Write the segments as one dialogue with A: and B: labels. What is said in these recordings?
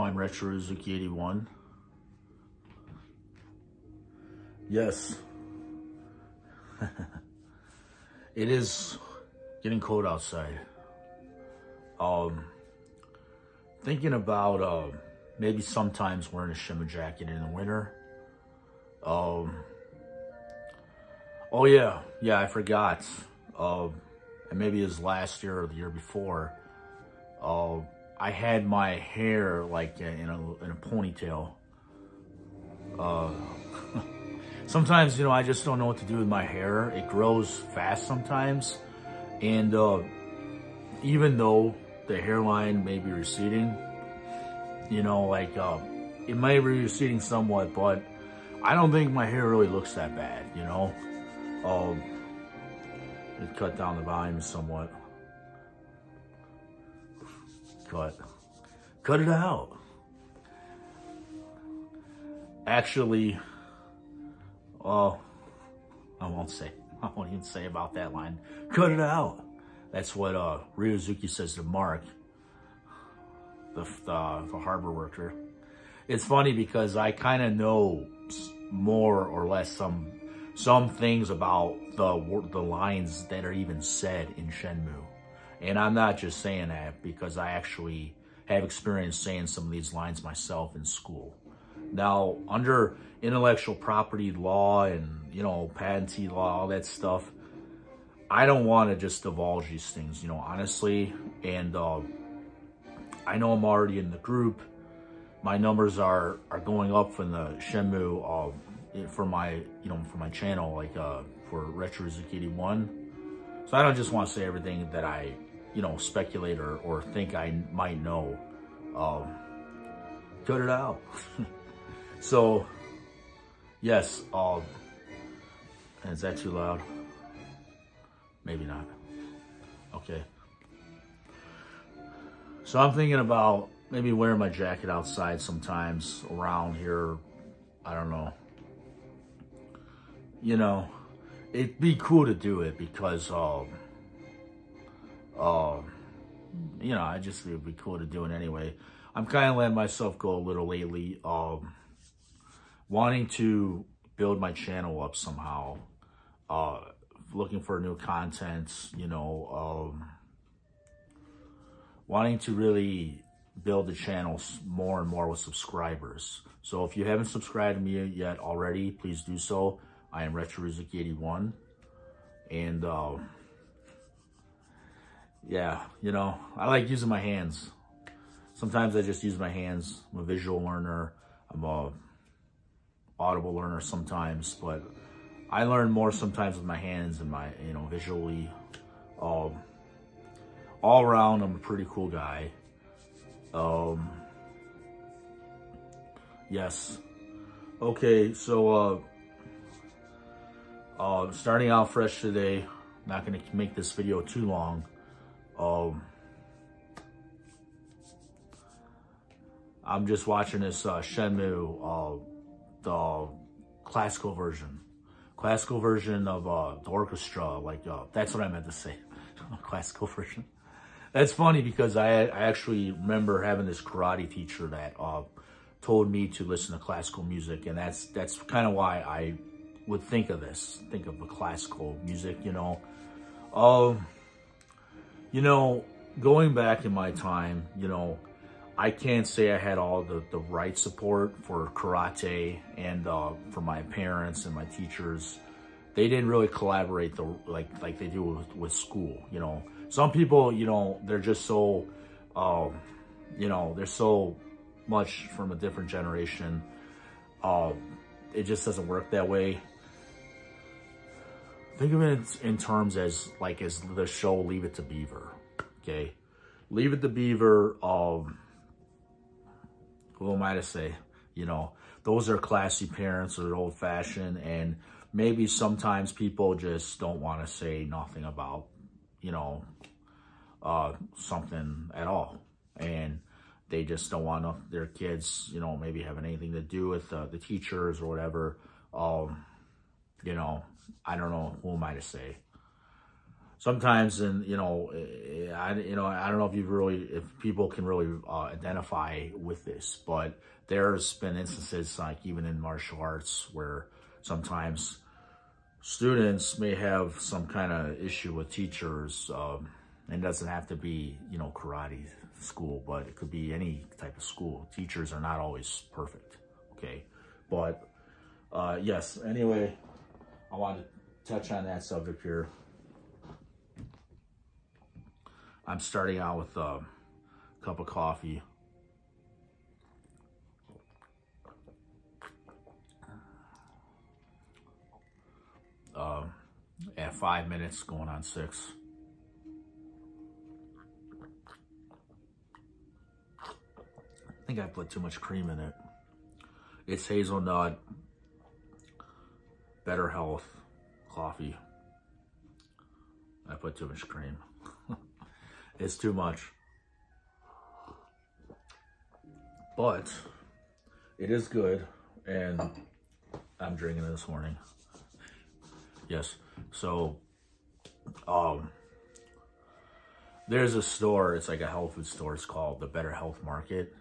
A: I'm Retro Uzuki 81. Yes. it is getting cold outside. Um, thinking about uh, maybe sometimes wearing a Shenmue jacket in the winter. Um, oh yeah, yeah, I forgot. Uh, and maybe it was last year or the year before. Uh, I had my hair like in a, in a ponytail. Uh, sometimes, you know, I just don't know what to do with my hair. It grows fast sometimes. And uh, even though the hairline may be receding, you know, like uh, it may be receding somewhat, but I don't think my hair really looks that bad, you know. Um, it cut down the volume somewhat. Cut. Cut it out. Actually, well, I won't say. I won't even say about that line. Cut it out. That's what uh, Ryo Hazuki says to Mark, the, the, the harbor worker. It's funny because I kind of know more or less some some things about the the lines that are even said in Shenmue. And I'm not just saying that because I actually have experience saying some of these lines myself in school. Now, under intellectual property law and, you know, patentee law, all that stuff, I don't want to just divulge these things, you know, honestly. And uh, I know I'm already in the group. My numbers are, are going up from the Shenmue uh, for my, you know, for my channel, like uh, for Retro 81. So I don't just want to say everything that I you know, speculate or, or think I might know, um, cut it out. so, yes, um, is that too loud? Maybe not. Okay. So I'm thinking about maybe wearing my jacket outside sometimes around here. I don't know. You know, it'd be cool to do it because, um, um, you know, I just would be cool to do it anyway. I'm kind of letting myself go a little lately, um, wanting to build my channel up somehow, uh, looking for new content, you know, um, wanting to really build the channel more and more with subscribers. So if you haven't subscribed to me yet already, please do so. I am RetroRyoHazuki81. And, uh, yeah, you know, I like using my hands. Sometimes I just use my hands. I'm a visual learner. I'm a audible learner sometimes, but I learn more sometimes with my hands and my, you know, visually. Um, all around, I'm a pretty cool guy. Um, yes. Okay, so, uh, uh, starting out fresh today. Not going to make this video too long. Um, I'm just watching this uh, Shenmue, uh, the classical version. Classical version of uh, the orchestra, like, uh, that's what I meant to say. classical version. That's funny because I, I actually remember having this karate teacher that uh, told me to listen to classical music. And that's that's kind of why I would think of this, think of the classical music, you know. Um, you know, going back in my time, you know, I can't say I had all the, the right support for karate and uh, for my parents and my teachers. They didn't really collaborate the, like like they do with, with school, you know. Some people, you know, they're just so, um, you know, they're so much from a different generation. Uh, it just doesn't work that way. Think of it in terms as like as the show Leave It to Beaver. Okay. Leave It to Beaver. Um, who am I to say? You know, those are classy parents or old fashioned and maybe sometimes people just don't want to say nothing about, you know, uh, something at all. And they just don't want their kids, you know, maybe having anything to do with uh, the teachers or whatever. Um, you know, I don't know, who am I to say? sometimes, and you know, eh, I you know I don't know if you really if people can really uh, identify with this, but there's been instances like even in martial arts where sometimes students may have some kind of issue with teachers. Um, and doesn't have to be, you know, karate school, but it could be any type of school. Teachers are not always perfect, okay? But, uh, yes, anyway, I wanted to touch on that subject here. I'm starting out with a cup of coffee. Uh, at five minutes, going on six. I think I put too much cream in it. It's hazelnut, better health, coffee. I put too much cream. it's too much. But it is good and I'm drinking it this morning. Yes. So, um, there's a store. It's like a health food store. It's called the Better Health Market.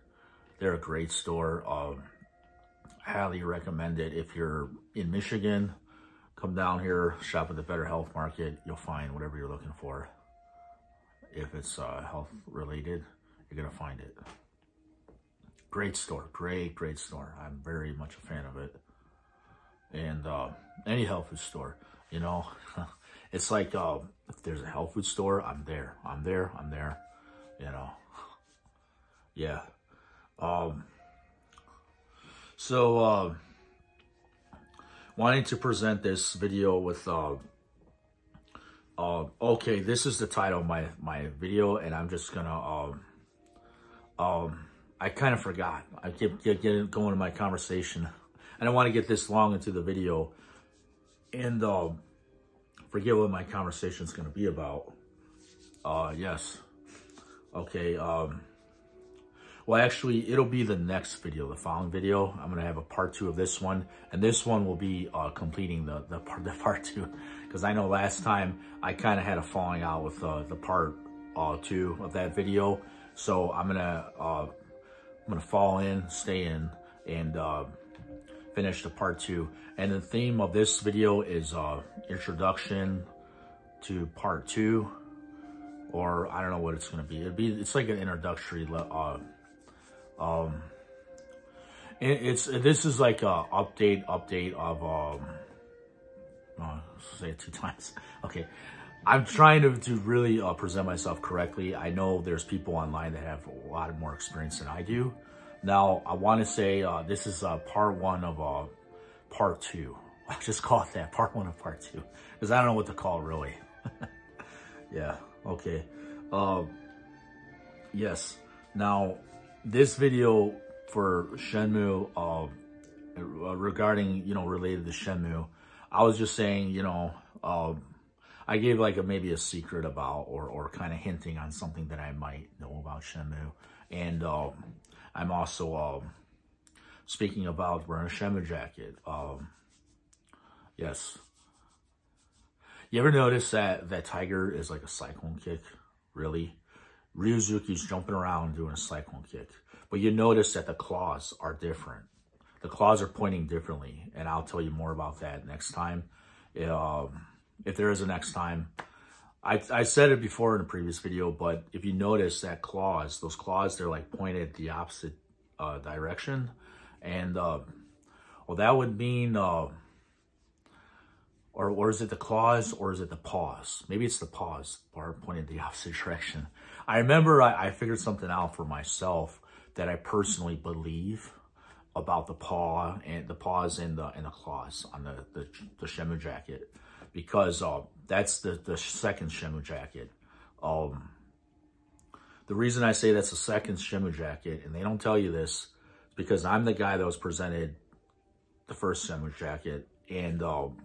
A: They're a great store. Um, highly recommend it. If you're in Michigan, come down here, shop at the Better Health Market. You'll find whatever you're looking for. If it's uh, health related, you're to find it. Great store. Great, great store. I'm very much a fan of it. And uh, any health food store, you know, it's like uh, if there's a health food store, I'm there. I'm there. I'm there. You know. Yeah. Um, so, uh, wanting to present this video with, uh, uh, okay, this is the title of my, my video, and I'm just gonna, um, um, I kind of forgot. I keep, getting going to my conversation. I don't want to get this long into the video, and, uh, forget what my conversation is going to be about. Uh, yes. Okay, um, well, actually, it'll be the next video, the following video. I'm to have a part two of this one. And this one will be uh, completing the, the, part, the part two. Because I know last time I kind of had a falling out with uh, the part uh, two of that video. So I'm to uh, I'm gonna fall in, stay in, and uh, finish the part two. And the theme of this video is uh, introduction to part two or I don't know what it's to be. It'd be, it's like an introductory, uh, um, it, it's this is like a update update of um. Oh, say it two times. Okay, I'm trying to to really uh, present myself correctly. I know there's people online that have a lot more experience than I do. Now I want to say uh, this is uh, part one of uh, part two. I just call it that, part one of part two, because I don't know what to call really. yeah. Okay. Uh, yes. Now this video for Shenmue, uh, regarding, you know, related to Shenmue, I was just saying, you know, uh, I gave like a, maybe a secret about or, or kind of hinting on something that I might know about Shenmue. And um, I'm also um, speaking about wearing a Shenmue jacket. Um, yes. You ever notice that that tiger is like a cyclone kick? Really? Ryo Hazuki's jumping around doing a cyclone kick. But you notice that the claws are different. The claws are pointing differently, and I'll tell you more about that next time. Um, if there is a next time. I, I said it before in a previous video, but if you notice that claws, those claws, they're like pointed the opposite uh, direction. And, uh, well, that would mean, uh, or, or is it the claws or is it the paws? Maybe it's the paws are pointed the opposite direction. I remember I, I figured something out for myself that I personally believe about the paw and the paws and the and the claws on the the, the Shenmue jacket because uh, that's the the second Shenmue jacket. Um, the reason I say that's the second Shenmue jacket, and they don't tell you this, because I'm the guy that was presented the first Shenmue jacket, and um,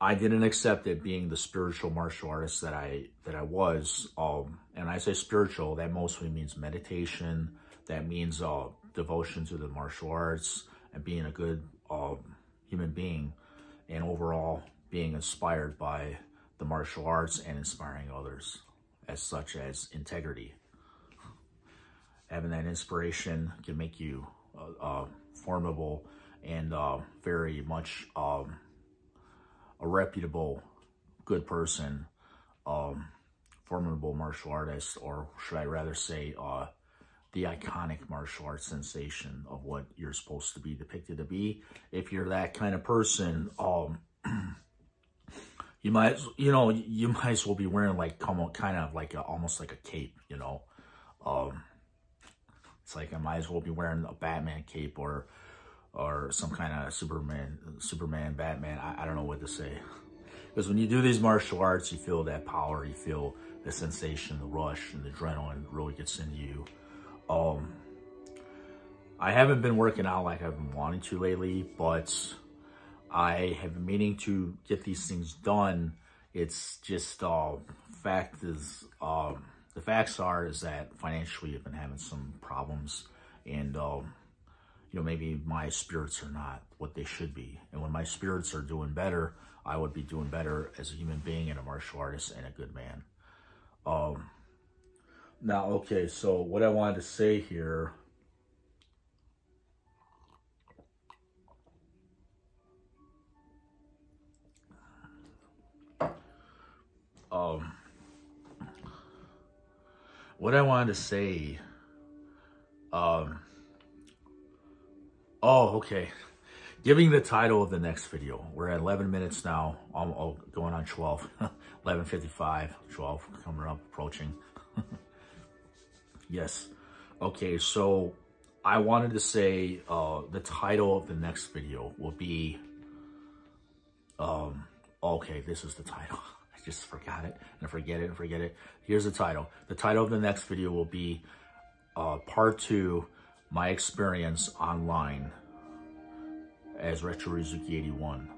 A: I didn't accept it being the spiritual martial artist that I that I was. Um, and I say spiritual, that mostly means meditation. That means uh, devotion to the martial arts and being a good uh, human being, and overall being inspired by the martial arts and inspiring others, as such as integrity. Having that inspiration can make you uh, uh, formidable and uh, very much um, a reputable, good person, um, formidable martial artist, or should I rather say, uh, the iconic martial arts sensation of what you're supposed to be depicted to be. If you're that kind of person, um, you might, you know, you might as well be wearing like kind of like a, almost like a cape, you know. Um, it's like I might as well be wearing a Batman cape or or some kind of Superman, Superman, Batman. I, I don't know to say. Because when you do these martial arts, you feel that power, you feel the sensation, the rush, and the adrenaline really gets into you. Um, I haven't been working out like I've been wanting to lately, but I have been meaning to get these things done. It's just, uh, fact is, um, the facts are is that financially I've been having some problems and, um, you know, maybe my spirits are not what they should be. And when my spirits are doing better, I would be doing better as a human being and a martial artist and a good man. Um, now, okay, so what I wanted to say here um what I wanted to say um oh okay giving the title of the next video we're at 11 minutes now I'm, going on 12 11:55 12 coming up approaching Yes. Okay, so I wanted to say uh, the title of the next video will be, um, okay, this is the title. I just forgot it and forget it and forget it. Here's the title. The title of the next video will be uh, part two, my experience online as Retro Ryo Hazuki 81.